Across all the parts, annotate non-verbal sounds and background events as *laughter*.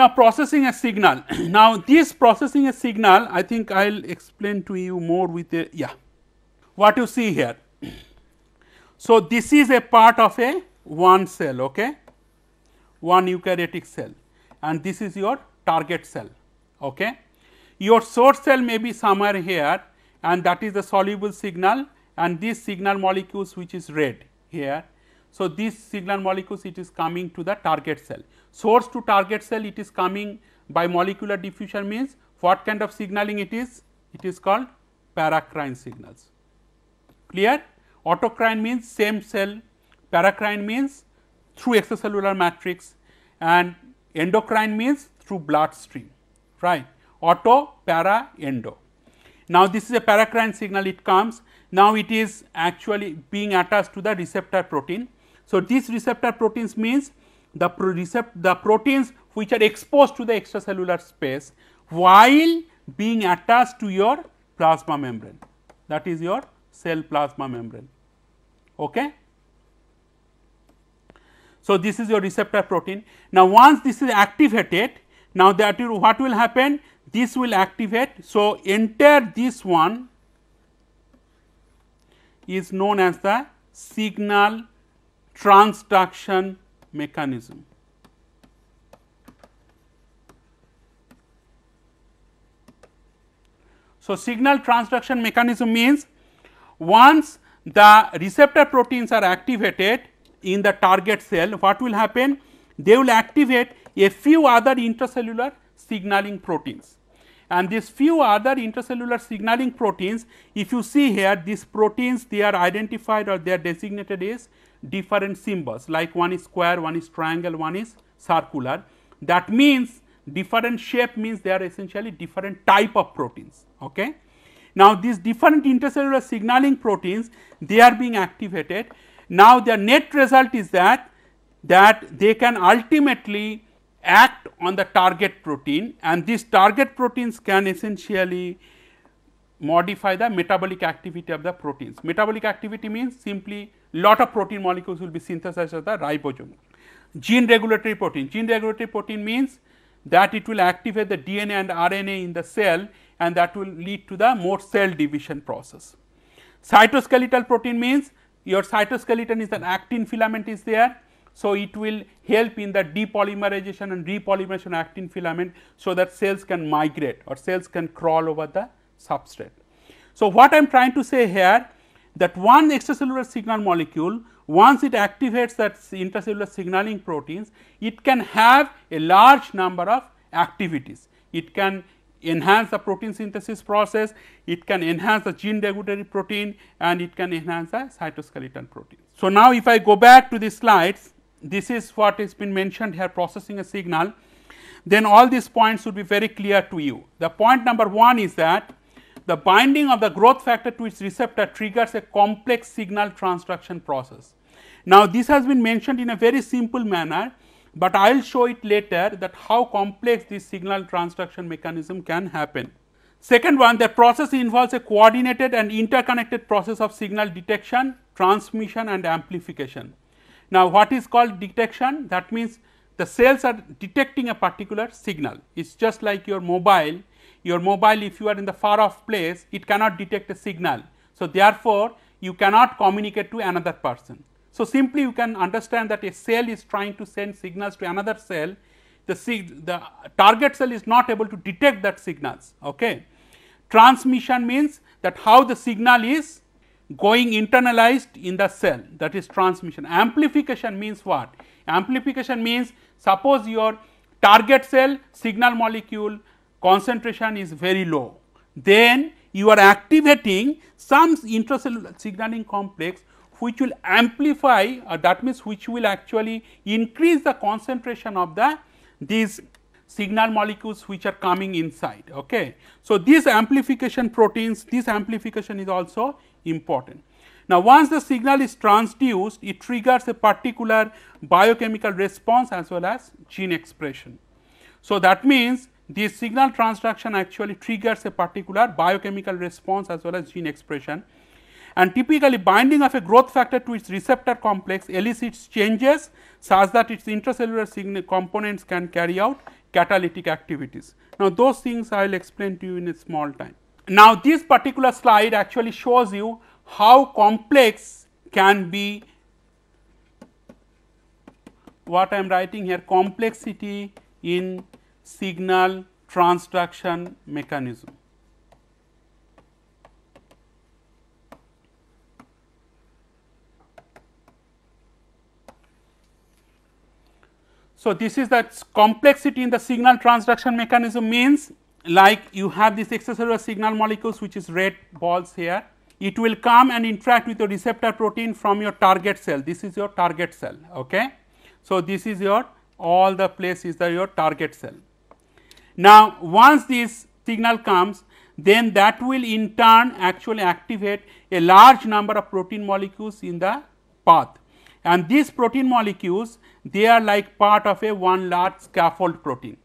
Now, processing a signal. *clears throat* now, this processing a signal I think I will explain to you more with a yeah what you see here. *clears throat* So, this is a part of a one cell okay one eukaryotic cell and this is your target cell. Okay. Your source cell may be somewhere here and that is the soluble signal and this signal molecules which is red here. So, this signal molecules it is coming to the target cell. Source to target cell it is coming by molecular diffusion means what kind of signaling it is? It is called paracrine signals. Clear? Autocrine means same cell, paracrine means through extracellular matrix and endocrine means through blood stream, right. Auto, para, endo. Now, this is a paracrine signal it comes, now it is actually being attached to the receptor protein. So, these receptor proteins means the, the proteins which are exposed to the extracellular space while being attached to your plasma membrane that is your cell plasma membrane. Okay. So, this is your receptor protein. Now, once this is activated, now that will, what will happen? This will activate. So, enter this one is known as the signal transduction mechanism. So, signal transduction mechanism means once the receptor proteins are activated in the target cell, what will happen? They will activate a few other intracellular signaling proteins. And these few other intracellular signaling proteins, if you see here, these proteins they are identified or they are designated as different symbols like one is square, one is triangle, one is circular. That means different shape means they are essentially different type of proteins. Okay. Now, these different intracellular signaling proteins they are being activated now, the net result is that that they can ultimately act on the target protein and these target proteins can essentially modify the metabolic activity of the proteins. Metabolic activity means simply lot of protein molecules will be synthesized at the ribosome. Gene regulatory protein, gene regulatory protein means that it will activate the DNA and RNA in the cell and that will lead to the more cell division process. Cytoskeletal protein means your cytoskeleton is an actin filament is there. So, it will help in the depolymerization and repolymerization actin filament, so that cells can migrate or cells can crawl over the substrate. So, what I am trying to say here that one extracellular signal molecule once it activates that intracellular signaling proteins, it can have a large number of activities. It can enhance the protein synthesis process, it can enhance the gene regulatory protein and it can enhance the cytoskeleton protein. So, now if I go back to the slides, this is what has been mentioned here processing a signal, then all these points should be very clear to you. The point number 1 is that the binding of the growth factor to its receptor triggers a complex signal transduction process. Now, this has been mentioned in a very simple manner but I will show it later that how complex this signal transduction mechanism can happen. Second one the process involves a coordinated and interconnected process of signal detection, transmission and amplification. Now, what is called detection? That means the cells are detecting a particular signal. It is just like your mobile, your mobile if you are in the far off place, it cannot detect a signal. So, therefore, you cannot communicate to another person. So, simply you can understand that a cell is trying to send signals to another cell, the, the target cell is not able to detect that signals. Okay. Transmission means that how the signal is going internalized in the cell that is transmission. Amplification means what? Amplification means suppose your target cell signal molecule concentration is very low, then you are activating some intracellular signaling complex which will amplify uh, that means which will actually increase the concentration of the these signal molecules which are coming inside. Okay. So, these amplification proteins this amplification is also important. Now, once the signal is transduced it triggers a particular biochemical response as well as gene expression. So, that means this signal transduction actually triggers a particular biochemical response as well as gene expression and typically binding of a growth factor to its receptor complex elicits changes such that its intracellular components can carry out catalytic activities. Now, those things I will explain to you in a small time. Now, this particular slide actually shows you how complex can be what I am writing here complexity in signal transduction mechanism. So, this is that complexity in the signal transduction mechanism means like you have this extracellular signal molecules which is red balls here. It will come and interact with your receptor protein from your target cell. This is your target cell. Okay. So, this is your all the place is the your target cell. Now, once this signal comes then that will in turn actually activate a large number of protein molecules in the path and these protein molecules they are like part of a one large scaffold protein.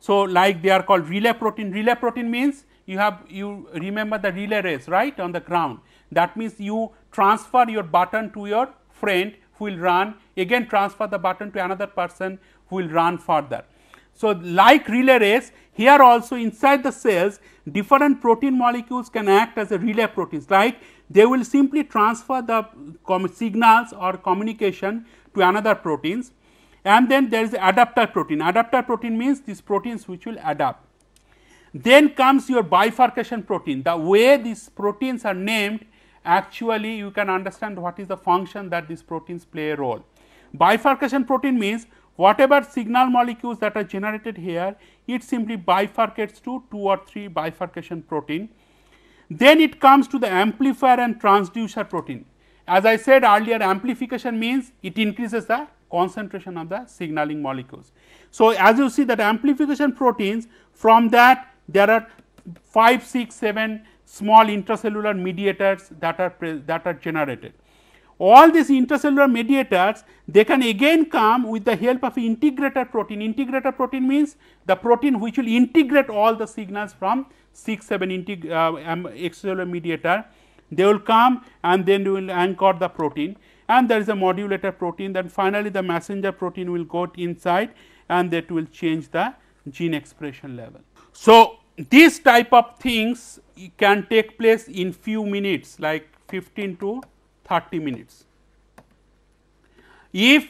So, like they are called relay protein, relay protein means you have you remember the relay race right on the ground that means you transfer your button to your friend who will run again transfer the button to another person who will run further. So, like relay race here also inside the cells different protein molecules can act as a relay proteins like they will simply transfer the signals or communication to another proteins and then there is the adapter protein. Adapter protein means these proteins which will adapt. Then comes your bifurcation protein. The way these proteins are named actually you can understand what is the function that these proteins play a role. Bifurcation protein means whatever signal molecules that are generated here it simply bifurcates to 2 or 3 bifurcation protein. Then it comes to the amplifier and transducer protein. As I said earlier amplification means it increases the concentration of the signaling molecules. So, as you see that amplification proteins from that there are 5, 6, 7 small intracellular mediators that are that are generated. All these intracellular mediators they can again come with the help of integrator protein. Integrator protein means the protein which will integrate all the signals from 6, 7 uh, extracellular mediator they will come and then will anchor the protein and there is a modulator protein then finally the messenger protein will go inside and that will change the gene expression level. So, these type of things can take place in few minutes like 15 to 30 minutes. If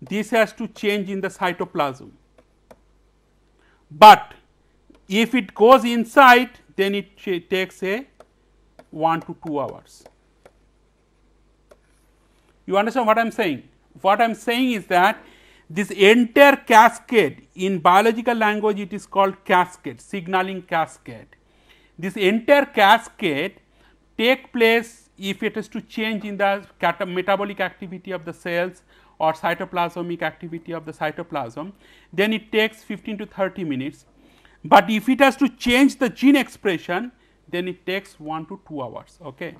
this has to change in the cytoplasm, but if it goes inside then it takes a 1 to 2 hours. You understand what I am saying? What I am saying is that this entire cascade in biological language it is called cascade, signaling cascade. This entire cascade take place if it is to change in the metabolic activity of the cells or cytoplasmic activity of the cytoplasm, then it takes 15 to 30 minutes. But if it has to change the gene expression, then it takes 1 to 2 hours. Okay.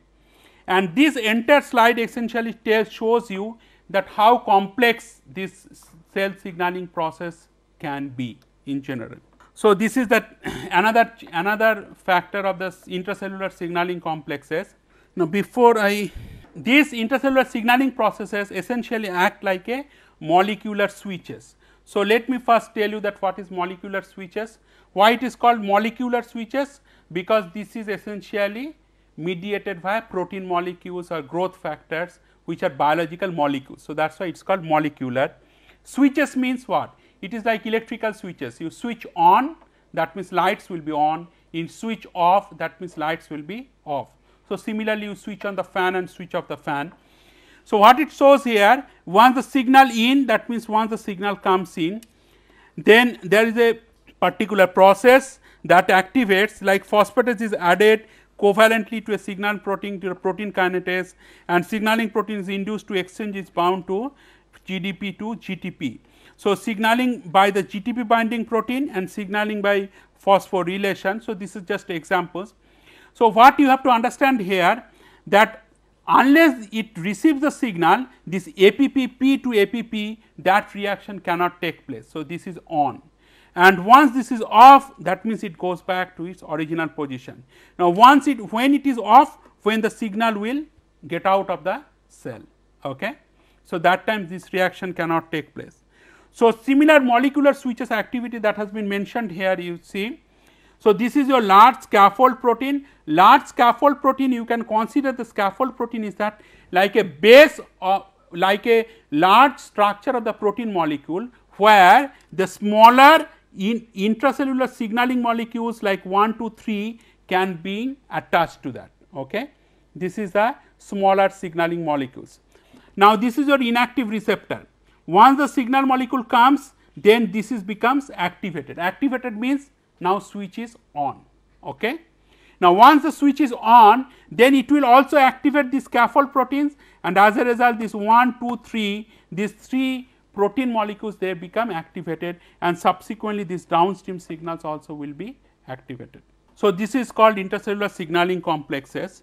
And this entire slide essentially tells shows you that how complex this cell signaling process can be in general. So, this is that *clears throat* another another factor of the intracellular signaling complexes. Now, before I these intercellular signaling processes essentially act like a molecular switches. So, let me first tell you that what is molecular switches, why it is called molecular switches because this is essentially mediated by protein molecules or growth factors which are biological molecules. So, that is why it is called molecular. Switches means what? It is like electrical switches. You switch on that means lights will be on, in switch off that means lights will be off. So, similarly you switch on the fan and switch off the fan. So, what it shows here once the signal in that means once the signal comes in then there is a particular process that activates like phosphatase is added covalently to a signal protein to a protein kinase and signaling protein is induced to exchange is bound to GDP to GTP. So, signaling by the GTP binding protein and signaling by phosphorylation. So, this is just examples. So, what you have to understand here that unless it receives the signal this APP P to APP that reaction cannot take place. So, this is on and once this is off that means it goes back to its original position. Now, once it when it is off when the signal will get out of the cell. Okay. So, that time this reaction cannot take place. So, similar molecular switches activity that has been mentioned here you see. So, this is your large scaffold protein. Large scaffold protein you can consider the scaffold protein is that like a base of like a large structure of the protein molecule where the smaller in intracellular signaling molecules like 1, 2, 3 can be attached to that. Okay. This is the smaller signaling molecules. Now, this is your inactive receptor. Once the signal molecule comes, then this is becomes activated. Activated means now switch is on. Okay. Now, once the switch is on, then it will also activate the scaffold proteins and as a result this 1, 2, 3, these 3 protein molecules they become activated and subsequently these downstream signals also will be activated. So, this is called intercellular signaling complexes.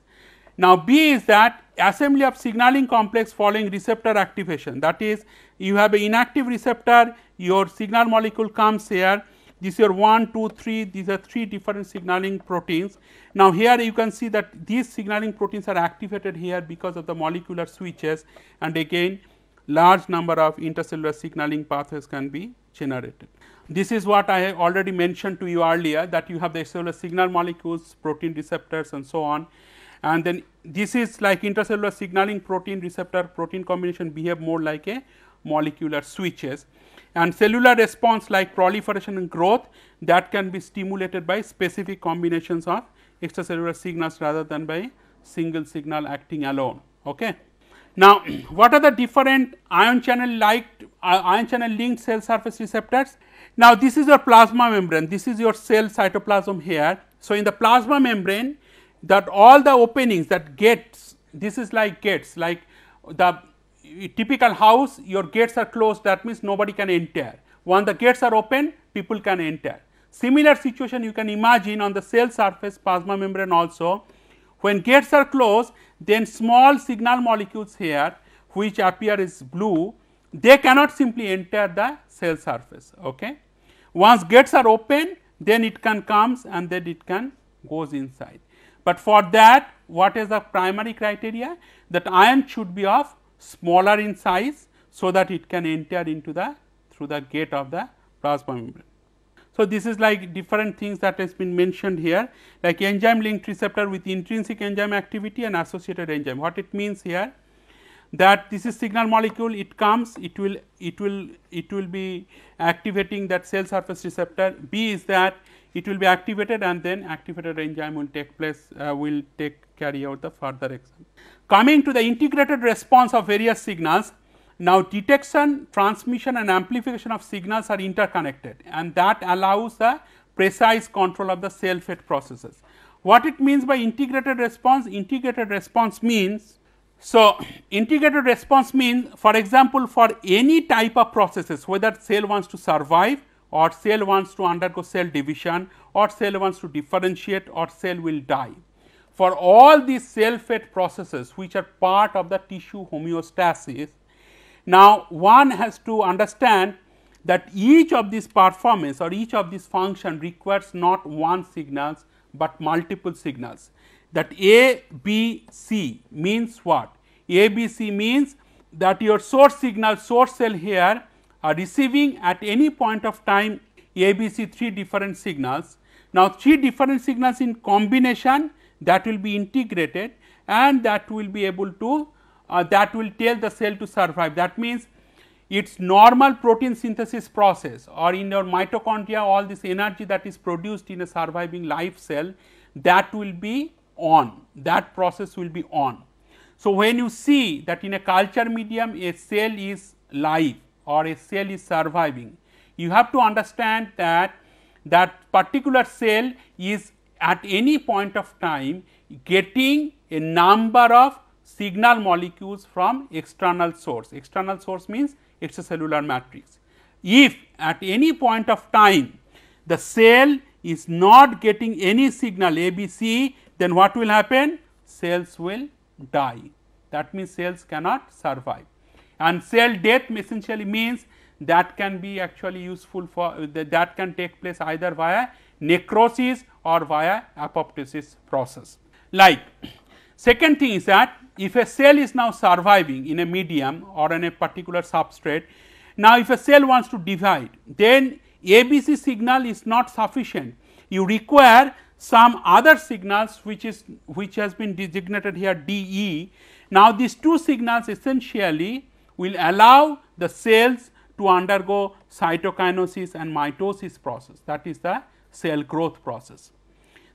Now, B is that assembly of signaling complex following receptor activation that is you have an inactive receptor your signal molecule comes here is your 1 2 3 these are three different signaling proteins. Now, here you can see that these signaling proteins are activated here because of the molecular switches and again large number of intercellular signaling pathways can be generated. This is what I have already mentioned to you earlier that you have the cellular signal molecules, protein receptors and so on and then this is like intercellular signaling protein receptor protein combination behave more like a molecular switches and cellular response like proliferation and growth that can be stimulated by specific combinations of extracellular signals rather than by single signal acting alone. Okay. Now, *clears throat* what are the different ion channel like uh, ion channel linked cell surface receptors? Now, this is your plasma membrane, this is your cell cytoplasm here. So, in the plasma membrane that all the openings that gates, this is like gates like the typical house your gates are closed that means nobody can enter. When the gates are open people can enter. Similar situation you can imagine on the cell surface plasma membrane also when gates are closed then small signal molecules here which appear as blue they cannot simply enter the cell surface. Okay. Once gates are open then it can comes and then it can goes inside. But for that what is the primary criteria that ion should be of smaller in size so that it can enter into the through the gate of the plasma membrane. So, this is like different things that has been mentioned here like enzyme linked receptor with intrinsic enzyme activity and associated enzyme. What it means here that this is signal molecule it comes it will it will it will be activating that cell surface receptor. B is that it will be activated and then activated enzyme will take place uh, will take carry out the further action. Coming to the integrated response of various signals now, detection, transmission and amplification of signals are interconnected and that allows the precise control of the cell fate processes. What it means by integrated response? Integrated response means, so integrated response means for example, for any type of processes whether cell wants to survive or cell wants to undergo cell division or cell wants to differentiate or cell will die. For all these cell fate processes which are part of the tissue homeostasis, now, one has to understand that each of these performance or each of these function requires not one signals, but multiple signals that A, B, C means what? A, B, C means that your source signal source cell here are receiving at any point of time A, B, C three different signals. Now, three different signals in combination that will be integrated and that will be able to uh, that will tell the cell to survive. That means, its normal protein synthesis process or in your mitochondria all this energy that is produced in a surviving live cell that will be on, that process will be on. So, when you see that in a culture medium a cell is live or a cell is surviving, you have to understand that that particular cell is at any point of time getting a number of signal molecules from external source. External source means extracellular matrix. If at any point of time the cell is not getting any signal ABC, then what will happen? Cells will die. That means cells cannot survive. And cell death essentially means that can be actually useful for that can take place either via necrosis or via apoptosis process. Like second thing is that if a cell is now surviving in a medium or in a particular substrate Now, if a cell wants to divide, then ABC signal is not sufficient. You require some other signals which is which has been designated here DE. Now, these two signals essentially will allow the cells to undergo cytokinesis and mitosis process that is the cell growth process.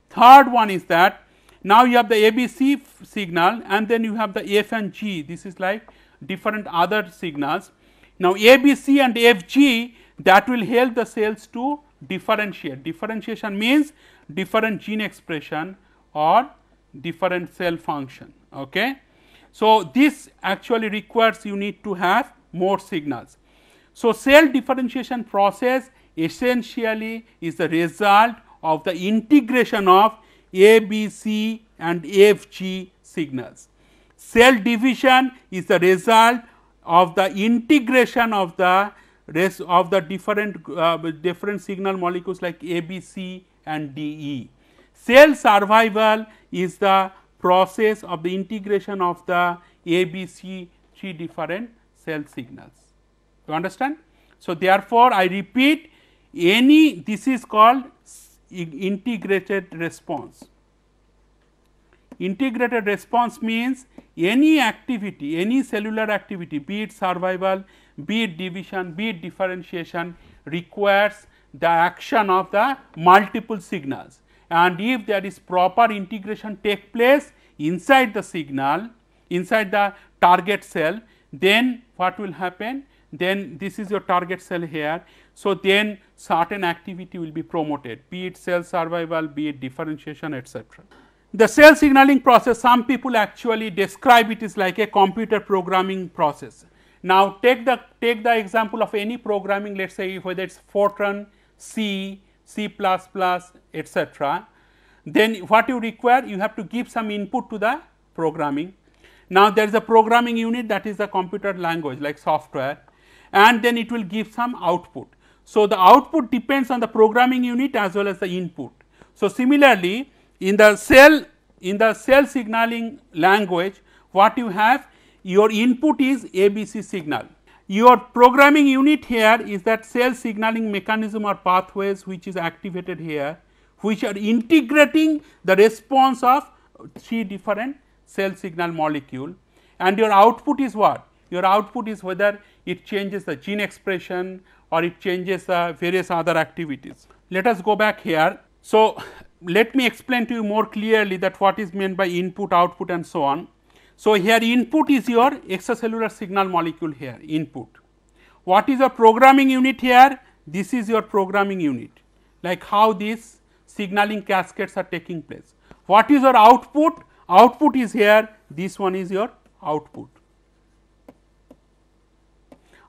Third one is that now you have the ABC signal and then you have the F and G this is like different other signals. Now, ABC and FG that will help the cells to differentiate. Differentiation means different gene expression or different cell function. Okay. So, this actually requires you need to have more signals. So, cell differentiation process essentially is the result of the integration of A, B, C and F, G signals. Cell division is the result of the integration of the rest of the different uh, different signal molecules like A, B, C and D, E. Cell survival is the process of the integration of the A, B, C three different cell signals. You understand? So, therefore, I repeat any this is called integrated response. Integrated response means any activity, any cellular activity be it survival, be it division, be it differentiation requires the action of the multiple signals and if there is proper integration take place inside the signal, inside the target cell, then what will happen? Then this is your target cell here. So, then certain activity will be promoted be it cell survival, be it differentiation etcetera. The cell signaling process some people actually describe it is like a computer programming process. Now, take the take the example of any programming let us say whether it is Fortran, C, C++ etcetera. Then what you require you have to give some input to the programming. Now, there is a programming unit that is the computer language like software and then it will give some output. So, the output depends on the programming unit as well as the input. So, similarly, in the cell in the cell signaling language what you have your input is ABC signal. Your programming unit here is that cell signaling mechanism or pathways which is activated here which are integrating the response of three different cell signal molecule and your output is what? Your output is whether it changes the gene expression or it changes the various other activities. Let us go back here. So, let me explain to you more clearly that what is meant by input, output and so on. So, here input is your extracellular signal molecule here input. What is a programming unit here? This is your programming unit like how these signaling cascades are taking place. What is your output? Output is here this one is your output.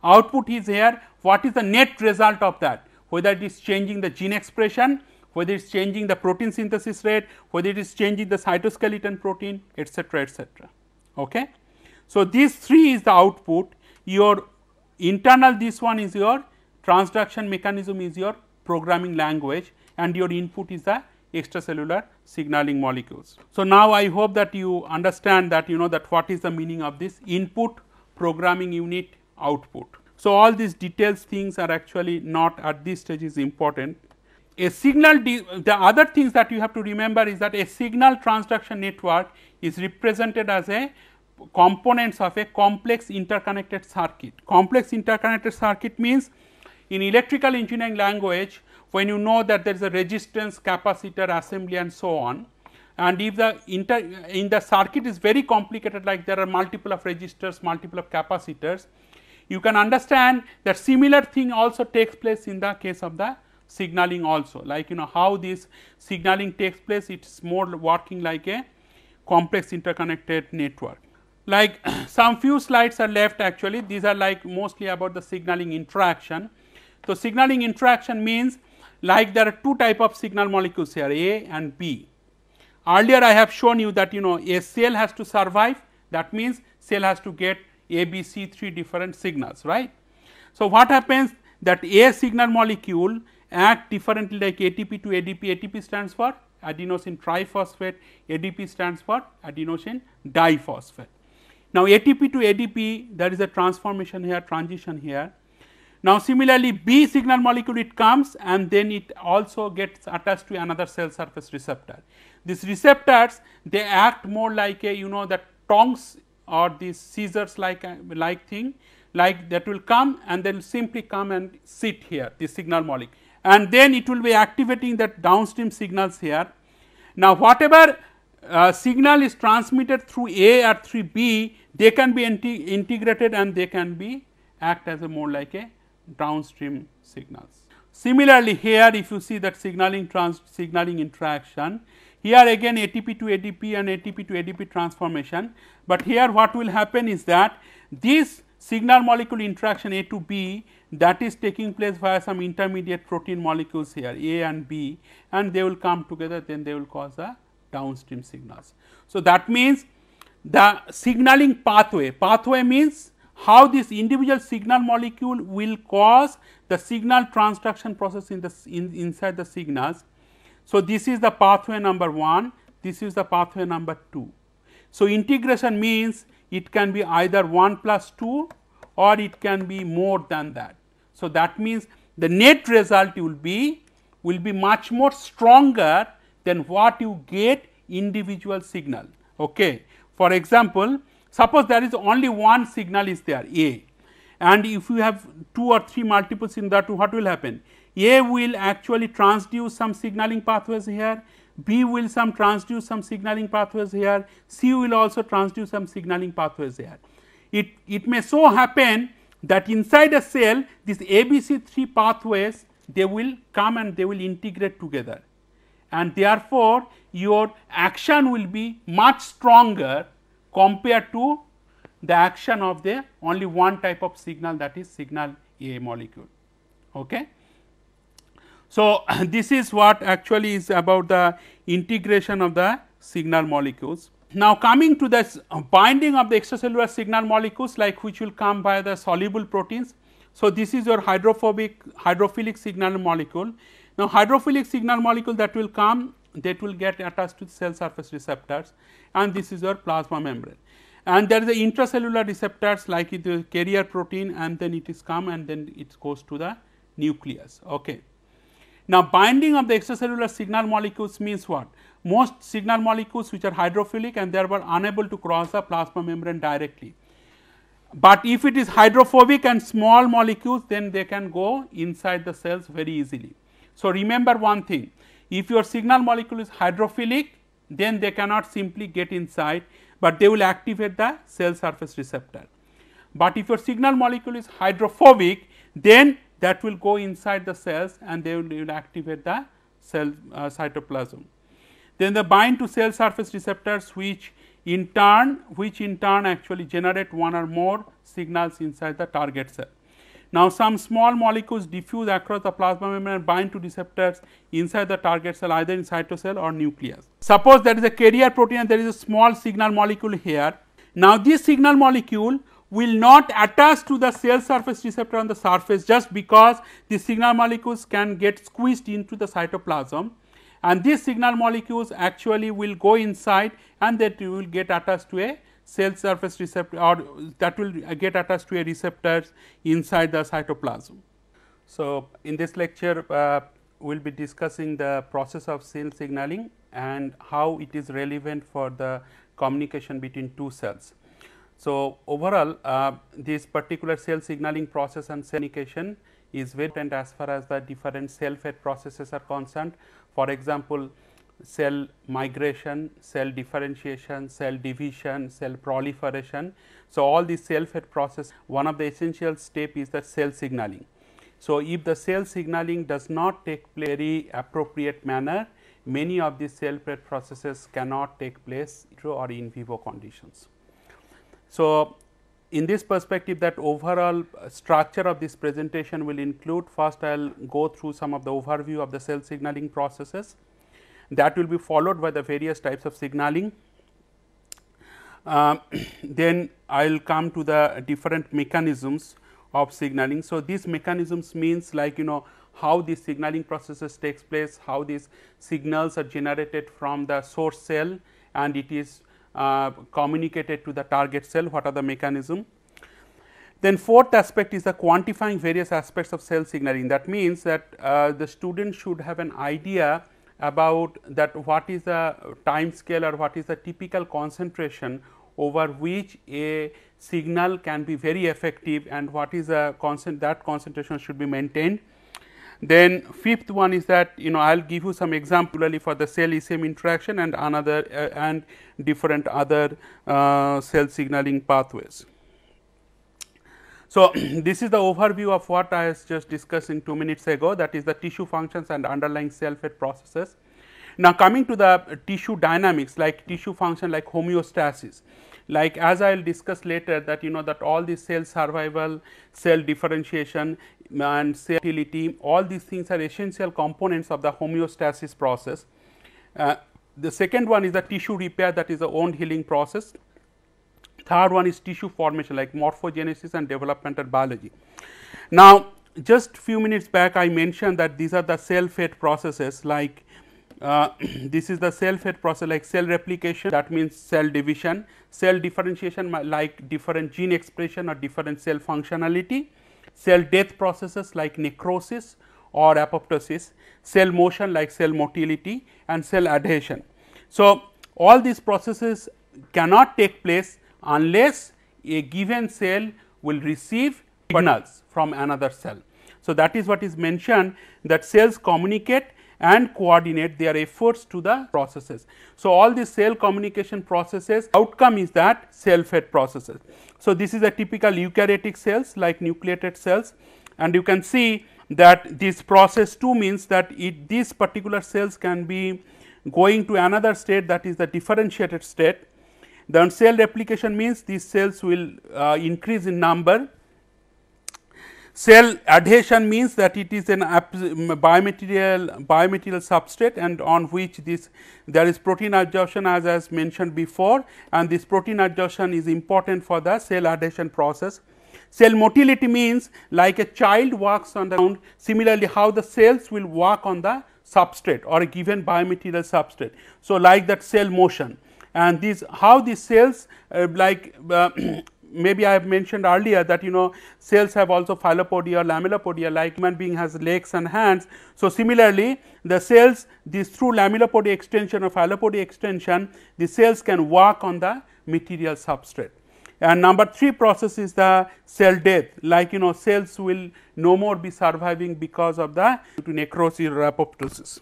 Output is here what is the net result of that whether it is changing the gene expression whether it is changing the protein synthesis rate, whether it is changing the cytoskeleton protein etcetera etcetera. Okay. So, these three is the output your internal this one is your transduction mechanism is your programming language and your input is the extracellular signaling molecules. So, now I hope that you understand that you know that what is the meaning of this input programming unit output. So, all these details things are actually not at this stage is important a signal the other things that you have to remember is that a signal transduction network is represented as a components of a complex interconnected circuit. Complex interconnected circuit means in electrical engineering language when you know that there is a resistance capacitor assembly and so on and if the inter in the circuit is very complicated like there are multiple of resistors multiple of capacitors you can understand that similar thing also takes place in the case of the signaling also like you know how this signaling takes place it is more working like a complex interconnected network. Like *clears throat* some few slides are left actually these are like mostly about the signaling interaction. So, signaling interaction means like there are two type of signal molecules here A and B. Earlier I have shown you that you know a cell has to survive that means cell has to get A, B, C three different signals right. So, what happens that A signal molecule act differently like ATP to ADP. ATP stands for adenosine triphosphate, ADP stands for adenosine diphosphate. Now, ATP to ADP there is a transformation here transition here. Now, similarly B signal molecule it comes and then it also gets attached to another cell surface receptor. These receptors they act more like a you know the tongs or these scissors like like thing like that will come and then simply come and sit here the signal molecule and then it will be activating that downstream signals here. Now, whatever uh, signal is transmitted through A or through B they can be integrated and they can be act as a more like a downstream signals. Similarly, here if you see that signaling trans signaling interaction, here again ATP to ADP and ATP to ADP transformation, but here what will happen is that this signal molecule interaction A to B that is taking place via some intermediate protein molecules here A and B and they will come together then they will cause a downstream signals. So, that means the signaling pathway, pathway means how this individual signal molecule will cause the signal transduction process in the in, inside the signals. So, this is the pathway number 1, this is the pathway number 2. So, integration means it can be either 1 plus 2 or it can be more than that. So, that means the net result will be will be much more stronger than what you get individual signal. Okay. For example, Suppose there is only one signal is there A and if you have two or three multiples in that what will happen? A will actually transduce some signaling pathways here, B will some transduce some signaling pathways here, C will also transduce some signaling pathways here. It, it may so happen that inside a cell these ABC 3 pathways they will come and they will integrate together and therefore, your action will be much stronger compared to the action of the only one type of signal that is signal A molecule. Okay. So, *laughs* this is what actually is about the integration of the signal molecules. Now, coming to the binding of the extracellular signal molecules like which will come by the soluble proteins. So, this is your hydrophobic hydrophilic signal molecule. Now, hydrophilic signal molecule that will come that will get attached to the cell surface receptors and this is your plasma membrane. And there is the intracellular receptors like the carrier protein and then it is come and then it goes to the nucleus. Okay. Now, binding of the extracellular signal molecules means what? Most signal molecules which are hydrophilic and they were unable to cross the plasma membrane directly. But if it is hydrophobic and small molecules then they can go inside the cells very easily. So, remember one thing if your signal molecule is hydrophilic, then they cannot simply get inside, but they will activate the cell surface receptor. But if your signal molecule is hydrophobic, then that will go inside the cells and they will, will activate the cell uh, cytoplasm. Then the bind to cell surface receptors which in turn which in turn actually generate one or more signals inside the target cell. Now, some small molecules diffuse across the plasma membrane and bind to receptors inside the target cell either in cytosol or nucleus. Suppose there is a carrier protein and there is a small signal molecule here. Now, this signal molecule will not attach to the cell surface receptor on the surface just because the signal molecules can get squeezed into the cytoplasm and these signal molecules actually will go inside and that will get attached to a cell surface receptor or that will get attached to a receptors inside the cytoplasm. So, in this lecture uh, we will be discussing the process of cell signaling and how it is relevant for the communication between two cells. So, overall uh, this particular cell signaling process and cell communication is very important as far as the different cell fate processes are concerned. For example, cell migration, cell differentiation, cell division, cell proliferation. So, all these cell fate process one of the essential step is the cell signaling. So, if the cell signaling does not take place very appropriate manner, many of these cell fate processes cannot take place or in vivo conditions. So, in this perspective that overall structure of this presentation will include first I will go through some of the overview of the cell signaling processes that will be followed by the various types of signaling. Uh, *clears throat* then I will come to the different mechanisms of signaling. So, these mechanisms means like you know how these signaling processes takes place, how these signals are generated from the source cell and it is uh, communicated to the target cell, what are the mechanism. Then fourth aspect is the quantifying various aspects of cell signaling. That means that uh, the student should have an idea about that what is the time scale or what is the typical concentration over which a signal can be very effective and what is the constant that concentration should be maintained. Then fifth one is that you know I will give you some example for the cell ECM interaction and another uh, and different other uh, cell signaling pathways. So, *clears throat* this is the overview of what I was just discussing 2 minutes ago that is the tissue functions and underlying cell fate processes. Now, coming to the tissue dynamics like tissue function like homeostasis like as I will discuss later that you know that all these cell survival, cell differentiation and utility all these things are essential components of the homeostasis process. Uh, the second one is the tissue repair that is the wound healing process Third one is tissue formation like morphogenesis and developmental biology. Now, just few minutes back I mentioned that these are the cell fate processes like uh, *clears throat* this is the cell fate process like cell replication that means cell division, cell differentiation like different gene expression or different cell functionality, cell death processes like necrosis or apoptosis, cell motion like cell motility and cell adhesion. So, all these processes cannot take place unless a given cell will receive signals from another cell. So, that is what is mentioned that cells communicate and coordinate their efforts to the processes. So, all these cell communication processes outcome is that cell fate processes. So, this is a typical eukaryotic cells like nucleated cells and you can see that this process 2 means that it these particular cells can be going to another state that is the differentiated state then cell replication means these cells will uh, increase in number. Cell adhesion means that it is an biomaterial biomaterial substrate and on which this there is protein adsorption as as mentioned before and this protein adsorption is important for the cell adhesion process. Cell motility means like a child walks on the ground similarly how the cells will walk on the substrate or a given biomaterial substrate. So, like that cell motion and these how these cells uh, like uh, *clears throat* maybe I have mentioned earlier that you know cells have also filopodia or lamellipodia like human being has legs and hands. So, similarly the cells this through lamellipodia extension or filopodia extension the cells can walk on the material substrate. And number 3 process is the cell death like you know cells will no more be surviving because of the necrosis or apoptosis.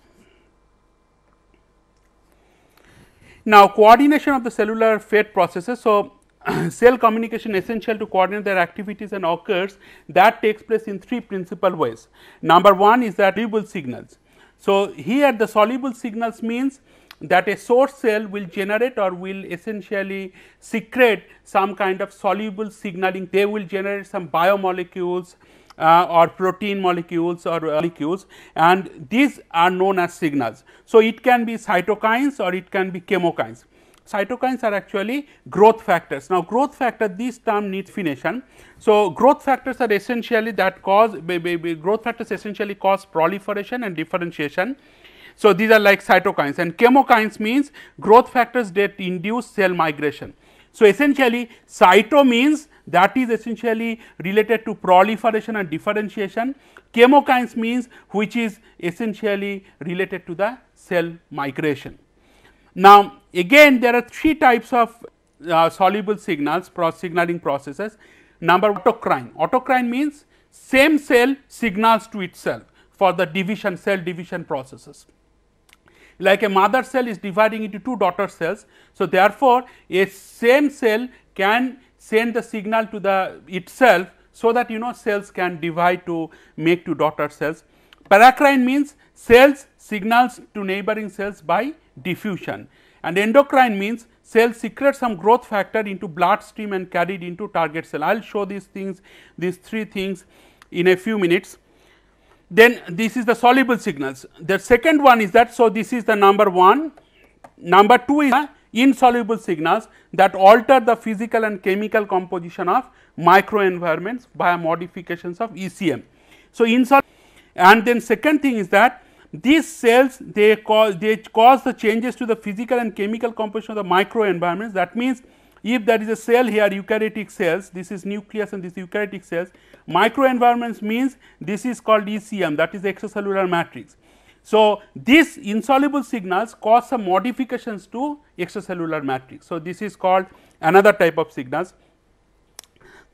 Now, coordination of the cellular fate processes. So, *clears throat* cell communication essential to coordinate their activities and occurs that takes place in three principal ways. Number one is that soluble signals. So, here the soluble signals means that a source cell will generate or will essentially secrete some kind of soluble signaling. They will generate some biomolecules uh, or protein molecules or molecules and these are known as signals. So, it can be cytokines or it can be chemokines. Cytokines are actually growth factors. Now, growth factor this term needs definition. So, growth factors are essentially that cause growth factors essentially cause proliferation and differentiation. So, these are like cytokines and chemokines means growth factors that induce cell migration. So, essentially cyto means that is essentially related to proliferation and differentiation. Chemokines means which is essentially related to the cell migration. Now, again there are three types of uh, soluble signals signaling processes. Number autocrine, autocrine means same cell signals to itself for the division cell division processes like a mother cell is dividing into two daughter cells. So, therefore, a same cell can send the signal to the itself so that you know cells can divide to make two daughter cells. Paracrine means cells signals to neighboring cells by diffusion and endocrine means cell secrete some growth factor into bloodstream and carried into target cell. I will show these things these three things in a few minutes then this is the soluble signals. The second one is that, so this is the number 1, number 2 is insoluble signals that alter the physical and chemical composition of microenvironments by modifications of ECM. So, insoluble and then second thing is that these cells they cause they cause the changes to the physical and chemical composition of the microenvironments that means if there is a cell here eukaryotic cells this is nucleus and this eukaryotic cells microenvironments means this is called ECM that is extracellular matrix. So, these insoluble signals cause some modifications to extracellular matrix. So, this is called another type of signals.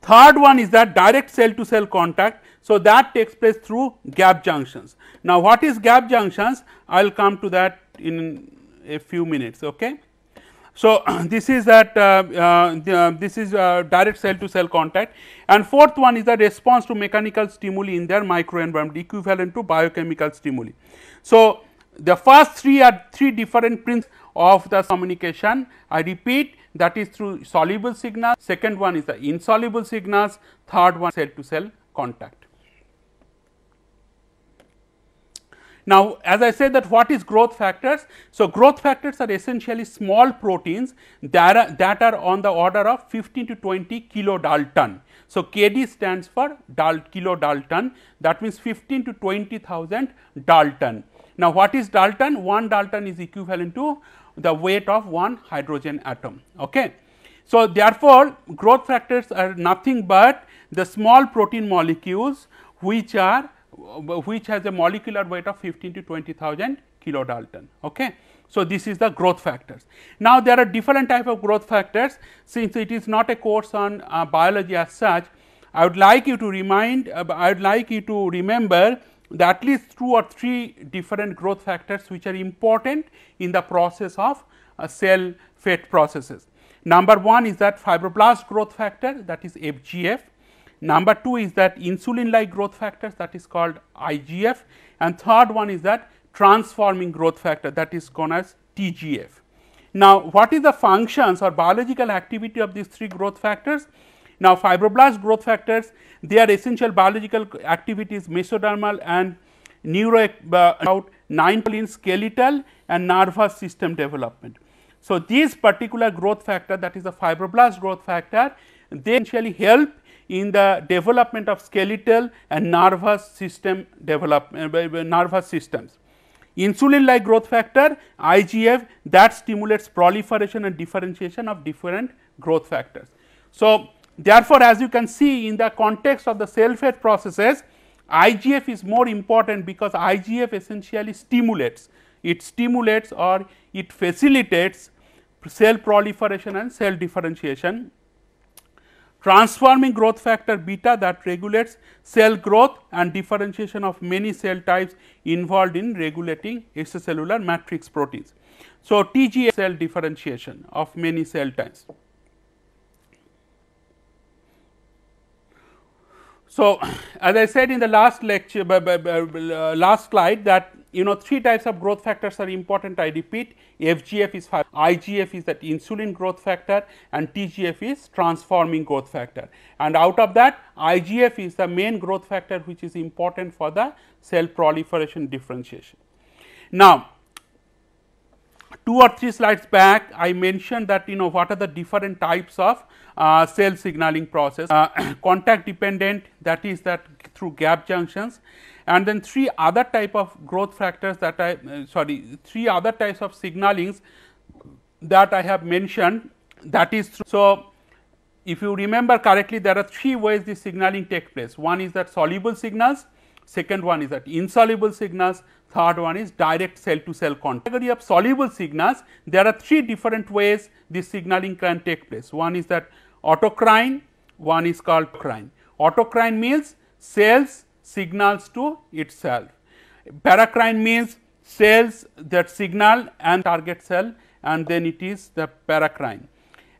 Third one is that direct cell to cell contact. So, that takes place through gap junctions. Now, what is gap junctions? I will come to that in a few minutes. Okay. So, *clears throat* this is that uh, uh, uh, this is uh, direct cell to cell contact and fourth one is the response to mechanical stimuli in their microenvironment equivalent to biochemical stimuli. So, the first three are three different principles of the communication. I repeat that is through soluble signals, second one is the insoluble signals, third one cell to cell contact. Now, as I said that what is growth factors? So, growth factors are essentially small proteins that are, that are on the order of 15 to 20 kilodalton. So, KD stands for dal kilodalton that means 15 to 20,000 dalton. Now, what is dalton? 1 dalton is equivalent to the weight of one hydrogen atom. Okay. So, therefore, growth factors are nothing but the small protein molecules which are which has a molecular weight of 15 to 20,000 kilodalton. Okay. So, this is the growth factors. Now, there are different type of growth factors since it is not a course on uh, biology as such. I would like you to remind, uh, I would like you to remember that at least two or three different growth factors which are important in the process of uh, cell fate processes. Number one is that fibroblast growth factor that is FGF Number 2 is that insulin like growth factors that is called IGF and third one is that transforming growth factor that is known as TGF. Now, what is the functions or biological activity of these three growth factors? Now, fibroblast growth factors they are essential biological activities mesodermal and neuro uh, about 9 in skeletal and nervous system development. So, these particular growth factor that is the fibroblast growth factor they essentially help in the development of skeletal and nervous system development uh, nervous systems. Insulin like growth factor IGF that stimulates proliferation and differentiation of different growth factors. So, therefore, as you can see in the context of the cell fate processes IGF is more important because IGF essentially stimulates it stimulates or it facilitates cell proliferation and cell differentiation transforming growth factor beta that regulates cell growth and differentiation of many cell types involved in regulating extracellular matrix proteins. So, TGA cell differentiation of many cell types. So, *clears throat* as I said in the last lecture, uh, last slide that you know three types of growth factors are important I repeat. FGF is 5, IGF is that insulin growth factor and TGF is transforming growth factor. And out of that IGF is the main growth factor which is important for the cell proliferation differentiation. Now, two or three slides back I mentioned that you know what are the different types of uh, cell signaling process. Uh, *coughs* contact dependent that is that through gap junctions and then three other type of growth factors that I uh, sorry three other types of signalings that I have mentioned that is so if you remember correctly there are three ways this signaling take place. One is that soluble signals second one is that insoluble signals third one is direct cell to cell contact. Category of soluble signals there are three different ways this signaling can take place. One is that autocrine one is called crine. Autocrine means cells signals to itself. Paracrine means cells that signal and target cell and then it is the paracrine.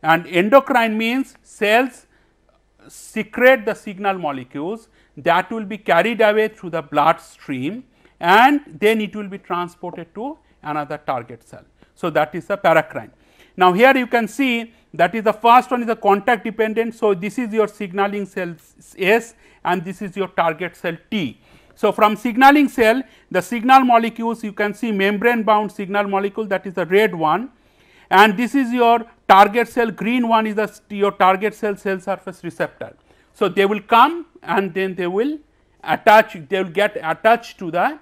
And endocrine means cells secrete the signal molecules that will be carried away through the blood stream and then it will be transported to another target cell. So, that is the paracrine. Now, here you can see that is the first one is the contact dependent. So, this is your signaling cell S and this is your target cell T. So, from signaling cell the signal molecules you can see membrane bound signal molecule that is the red one and this is your target cell green one is the your target cell cell surface receptor. So, they will come and then they will attach they will get attached to the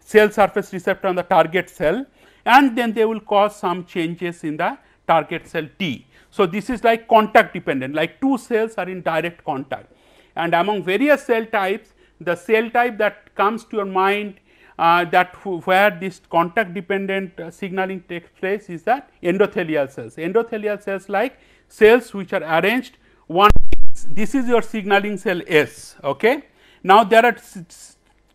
cell surface receptor on the target cell and then they will cause some changes in the target cell T. So, this is like contact dependent like two cells are in direct contact and among various cell types the cell type that comes to your mind uh, that where this contact dependent uh, signaling takes place is that endothelial cells. Endothelial cells like cells which are arranged one this is your signaling cell S. Okay. Now, there are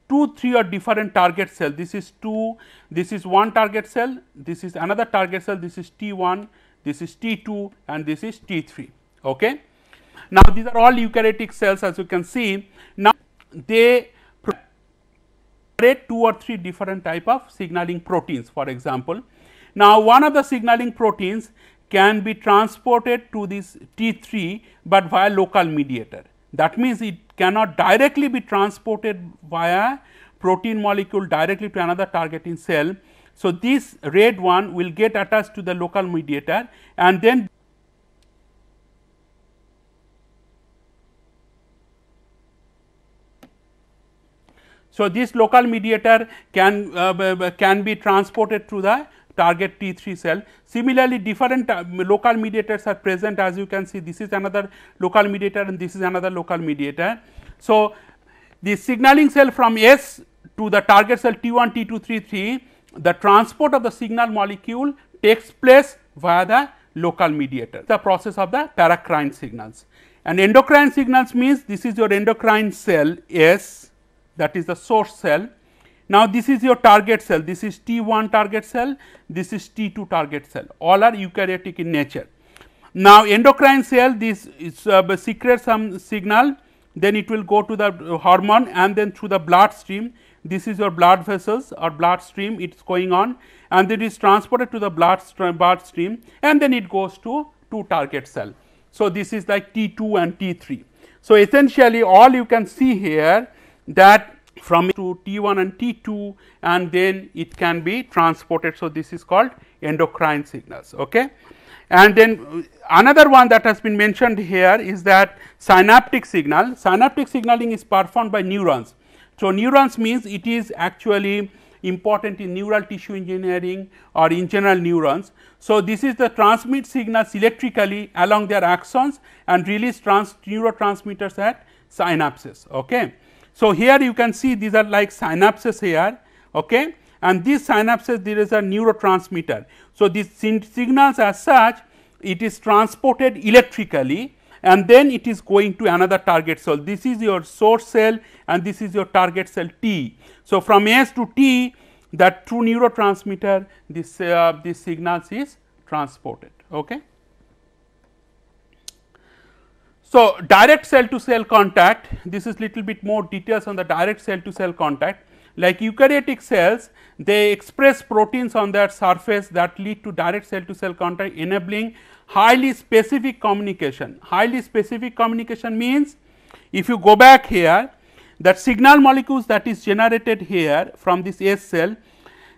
two three or different target cell this is 2 this is one target cell this is another target cell this is T1 this is T2 and this is T3. Okay. Now, these are all eukaryotic cells as you can see. Now, they create two or three different type of signaling proteins for example. Now, one of the signaling proteins can be transported to this T3, but via local mediator. That means, it cannot directly be transported via protein molecule directly to another targeting cell, so, this red one will get attached to the local mediator and then So, this local mediator can uh, can be transported to the target T3 cell. Similarly, different uh, local mediators are present as you can see this is another local mediator and this is another local mediator. So, the signaling cell from S to the target cell T1, T2, T3 the transport of the signal molecule takes place via the local mediator, the process of the paracrine signals. And endocrine signals means this is your endocrine cell S that is the source cell. Now, this is your target cell, this is T1 target cell, this is T2 target cell, all are eukaryotic in nature. Now, endocrine cell this is uh, secretes some signal, then it will go to the hormone and then through the blood stream this is your blood vessels or blood stream it is going on and then it is transported to the blood, blood stream and then it goes to two target cell. So, this is like T2 and T3. So, essentially all you can see here that from to T1 and T2 and then it can be transported. So, this is called endocrine signals. Okay. And then another one that has been mentioned here is that synaptic signal. Synaptic signaling is performed by neurons. So, neurons means it is actually important in neural tissue engineering or in general neurons. So, this is the transmit signals electrically along their axons and release trans neurotransmitters at synapses. Okay. So, here you can see these are like synapses here okay. and these synapses there is a neurotransmitter. So, these signals as such it is transported electrically and then it is going to another target cell. This is your source cell and this is your target cell T. So, from S to T that through neurotransmitter this uh, this signals is transported. Okay. So, direct cell to cell contact this is little bit more details on the direct cell to cell contact like eukaryotic cells they express proteins on their surface that lead to direct cell to cell contact enabling highly specific communication. Highly specific communication means if you go back here that signal molecules that is generated here from this S cell,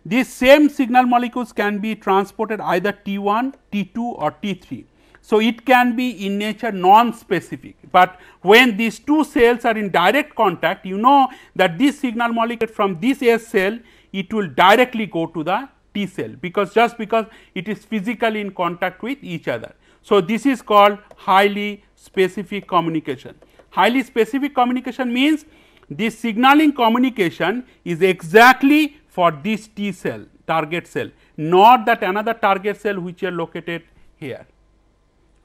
these same signal molecules can be transported either T1, T2 or T3. So, it can be in nature non-specific, but when these two cells are in direct contact, you know that this signal molecule from this S cell, it will directly go to the T cell because just because it is physically in contact with each other. So, this is called highly specific communication. Highly specific communication means this signaling communication is exactly for this T cell target cell not that another target cell which are located here.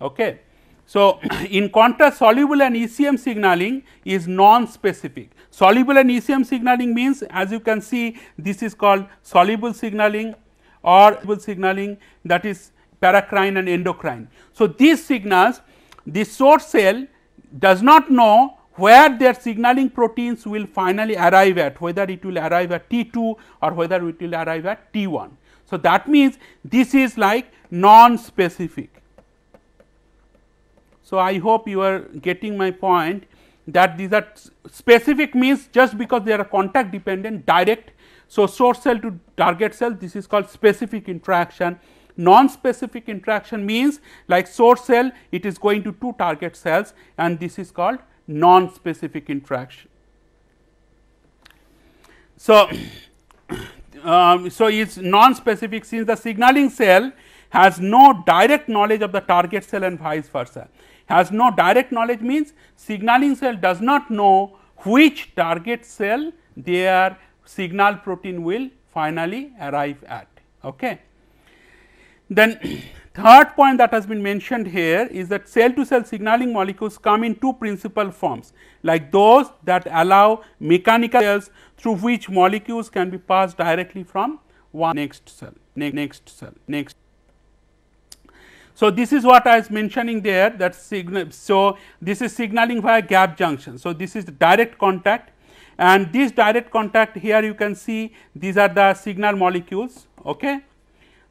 Okay. So, *clears throat* in contrast soluble and ECM signaling is non-specific. Soluble and ECM signaling means as you can see this is called soluble signaling or signaling that is paracrine and endocrine. So, these signals the source cell does not know where their signaling proteins will finally arrive at whether it will arrive at T2 or whether it will arrive at T1. So, that means this is like non-specific so, I hope you are getting my point that these are specific means just because they are contact dependent direct. So, source cell to target cell this is called specific interaction. Non-specific interaction means like source cell it is going to two target cells and this is called non-specific interaction. So, *coughs* um, so it's non-specific since the signaling cell has no direct knowledge of the target cell and vice versa. Has no direct knowledge means signaling cell does not know which target cell their signal protein will finally arrive at. Okay. Then *clears throat* third point that has been mentioned here is that cell to cell signaling molecules come in two principal forms like those that allow mechanical cells through which molecules can be passed directly from one next cell, ne next cell, next. So, this is what I was mentioning there that signal. So, this is signaling via gap junction. So, this is direct contact and this direct contact here you can see these are the signal molecules. Okay.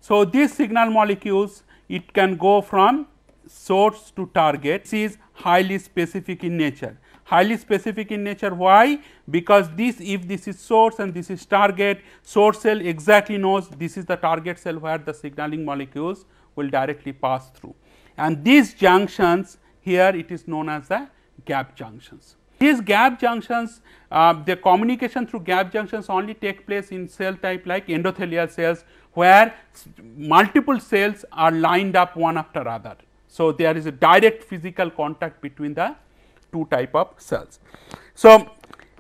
So, these signal molecules it can go from source to target this is highly specific in nature. Highly specific in nature why? Because this if this is source and this is target source cell exactly knows this is the target cell where the signaling molecules will directly pass through and these junctions here it is known as the gap junctions. These gap junctions, uh, the communication through gap junctions only take place in cell type like endothelial cells where multiple cells are lined up one after other. So, there is a direct physical contact between the two type of cells. So,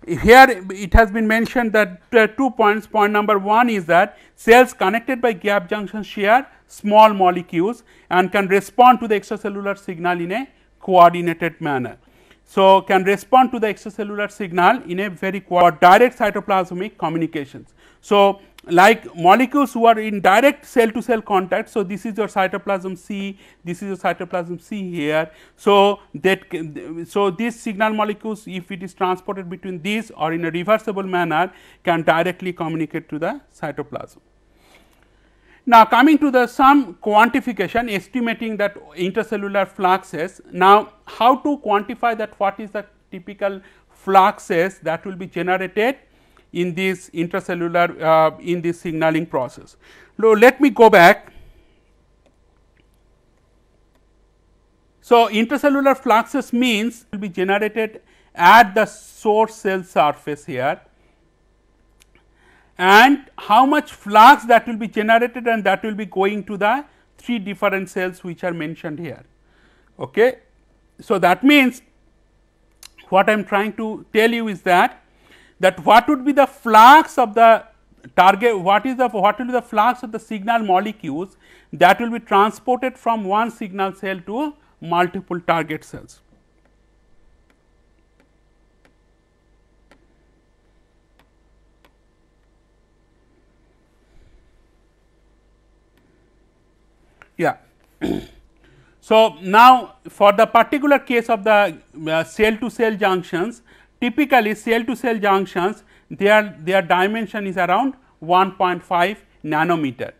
here it has been mentioned that two points point number one is that cells connected by gap junctions share small molecules and can respond to the extracellular signal in a coordinated manner. So, can respond to the extracellular signal in a very direct cytoplasmic communications. So, like molecules who are in direct cell to cell contact. So, this is your cytoplasm C, this is your cytoplasm C here. So, that so these signal molecules if it is transported between these or in a reversible manner can directly communicate to the cytoplasm. Now, coming to the some quantification estimating that intercellular fluxes. Now, how to quantify that what is the typical fluxes that will be generated in this intracellular uh, in this signaling process. So, let me go back. So, intracellular fluxes means will be generated at the source cell surface here and how much flux that will be generated and that will be going to the three different cells which are mentioned here. Okay. So, that means what I am trying to tell you is that that what would be the flux of the target what is the what will be the flux of the signal molecules that will be transported from one signal cell to multiple target cells. Yeah. *clears throat* so, now for the particular case of the uh, cell to cell junctions, typically cell to cell junctions their, their dimension is around 1.5 nanometer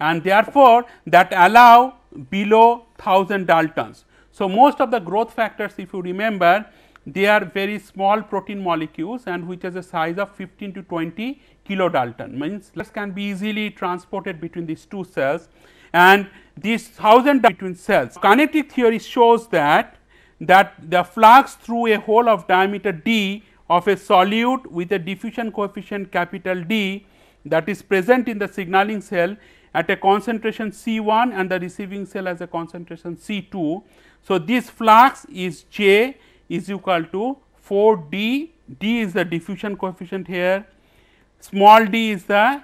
and therefore, that allow below 1000 Daltons. So, most of the growth factors if you remember they are very small protein molecules and which has a size of 15 to 20 kilodalton means this can be easily transported between these two cells and these thousand between cells. Kinetic theory shows that that the flux through a hole of diameter d of a solute with a diffusion coefficient capital D that is present in the signaling cell at a concentration C 1 and the receiving cell as a concentration C 2. So, this flux is J is equal to 4 D, D is the diffusion coefficient here, small d is the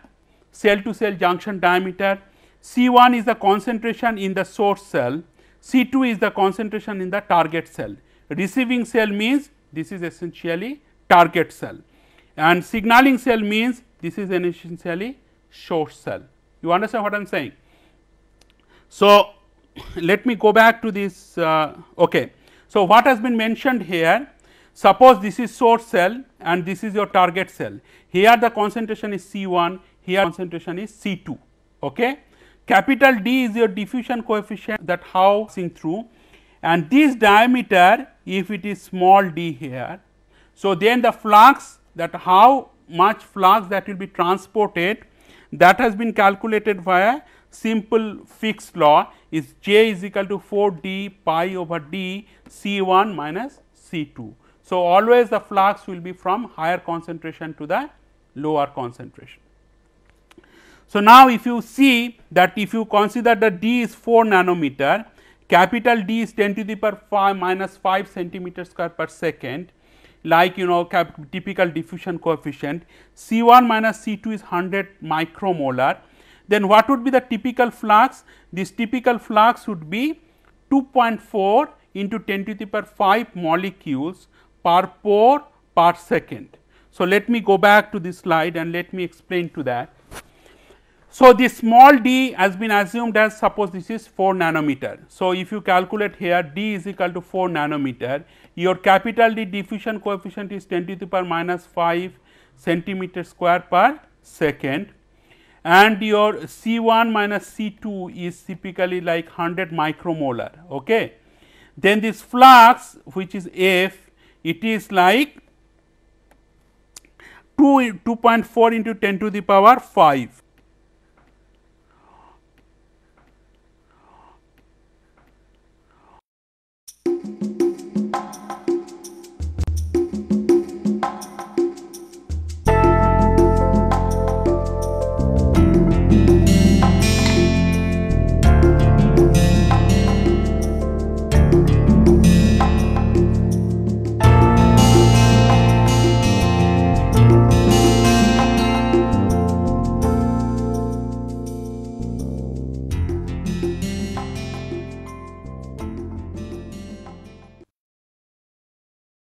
cell to cell junction diameter. C 1 is the concentration in the source cell, C 2 is the concentration in the target cell. Receiving cell means this is essentially target cell and signaling cell means this is essentially source cell. You understand what I am saying? So, *coughs* let me go back to this. Uh, okay. So, what has been mentioned here? Suppose this is source cell and this is your target cell. Here the concentration is C 1, here concentration is C 2. Okay. Capital D is your diffusion coefficient that how passing through and this diameter if it is small d here. So, then the flux that how much flux that will be transported that has been calculated via simple Fick's law is J is equal to 4 d pi over d C 1 minus C 2. So, always the flux will be from higher concentration to the lower concentration. So, now if you see that if you consider that d is 4 nanometer, capital D is 10 to the power 5 minus 5 centimeter square per second like you know typical diffusion coefficient C 1 minus C 2 is 100 micromolar. Then what would be the typical flux? This typical flux would be 2.4 into 10 to the power 5 molecules per pore per second. So, let me go back to this slide and let me explain to that. So, this small d has been assumed as suppose this is 4 nanometer. So, if you calculate here d is equal to 4 nanometer, your capital D diffusion coefficient is 10 to the power minus 5 centimeter square per second and your C 1 minus C 2 is typically like 100 micromolar. Okay. Then this flux which is F it is like 2 2.4 into 10 to the power 5